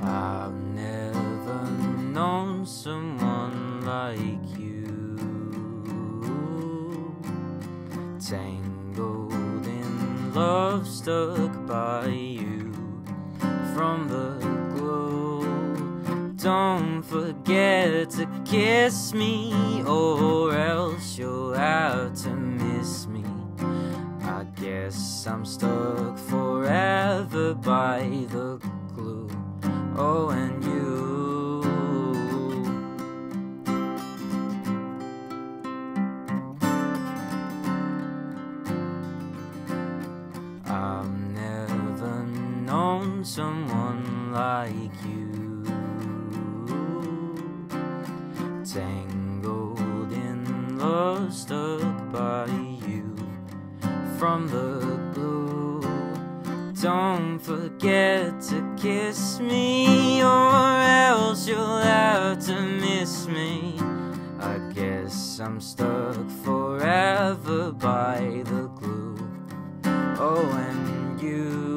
I've never known someone like you. Tangled in love, stuck by you from the glue. Don't forget to kiss me, or else you'll have to miss me. I guess I'm stuck forever by the glue. Oh, and you. I've never known someone like you. Tangled in love, stuck by you from the. Don't forget to kiss me, or else you'll have to miss me. I guess I'm stuck forever by the glue. Oh, and you.